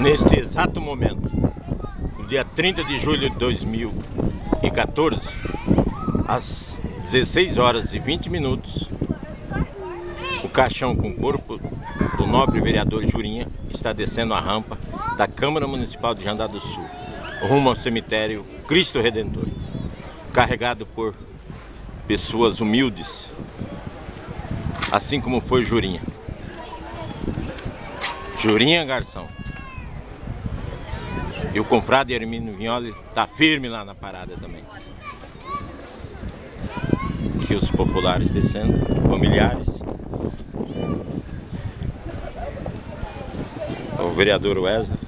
Neste exato momento, no dia 30 de julho de 2014, às 16 horas e 20 minutos, o caixão com o corpo do nobre vereador Jurinha está descendo a rampa da Câmara Municipal de Jandá do Sul, rumo ao cemitério Cristo Redentor, carregado por pessoas humildes, assim como foi Jurinha. Jurinha Garção. E o confrade Hermínio Vignoli está firme lá na parada também. Aqui os populares descendo, familiares. O vereador Wesley.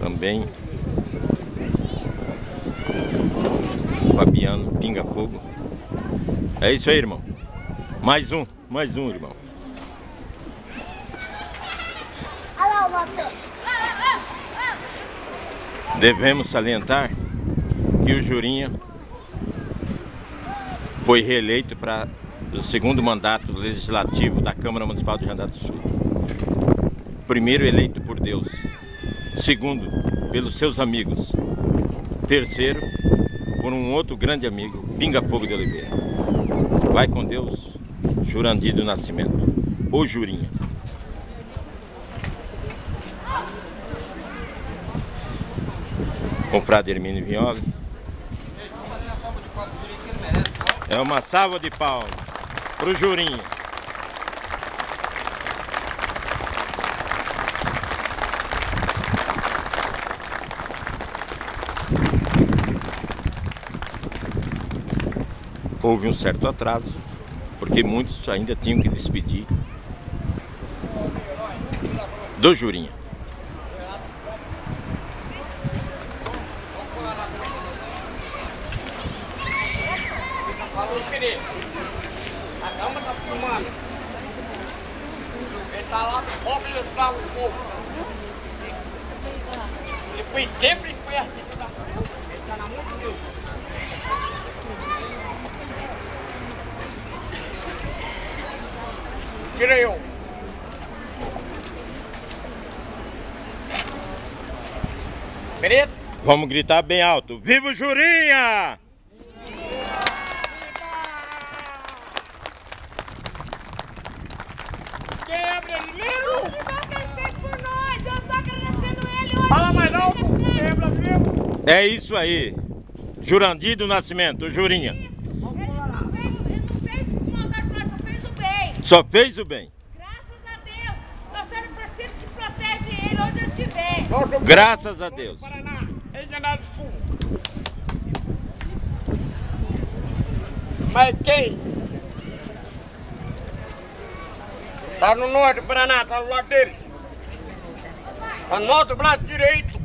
Também Fabiano Pinga Fogo. É isso aí, irmão. Mais um, mais um, irmão. Olha lá o. Devemos salientar que o Jurinha foi reeleito para o segundo mandato legislativo da Câmara Municipal de Jandar do Sul. Primeiro eleito por Deus. Segundo, pelos seus amigos. Terceiro, por um outro grande amigo, Pinga Fogo de Oliveira. Vai com Deus, Jurandir do Nascimento. Ou Jurinha. Com Frade Hermínio Vignoli. É uma salva de palmas pro Jurinha. Houve um certo atraso, porque muitos ainda tinham que despedir do Jurinha. Querido. A tá filmando. Ele lá mobilizando o povo. Ele foi sempre? Ele tá na mão de Deus. Tira eu. Beleza? Vamos gritar bem alto. Viva o Jurinha! Quebra, Lilo! O que ele fez por nós? Eu tô agradecendo ele hoje. Fala mais alto! Quebra, Lilo! É isso aí. Jurandir do Nascimento, Jurinha. Ele não fez, ele não fez maldade pra nós, só fez o bem. Só fez o bem. Graças a Deus. Nós só precisa que protege ele onde ele estiver. Graças a Deus. Paraná, Rio do Sul. Mas quem? Tá no norte do Paraná, tá do lado dele. Tá no nosso braço direito.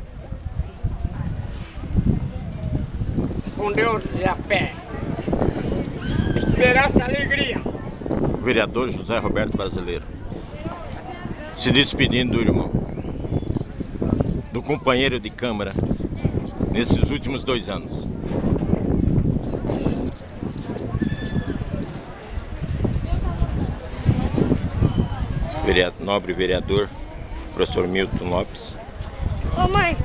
Com Deus e a pé. Esperança e alegria. Vereador José Roberto Brasileiro. Se despedindo do irmão. Do companheiro de Câmara nesses últimos dois anos. Nobre vereador, professor Milton Lopes. Ô mãe,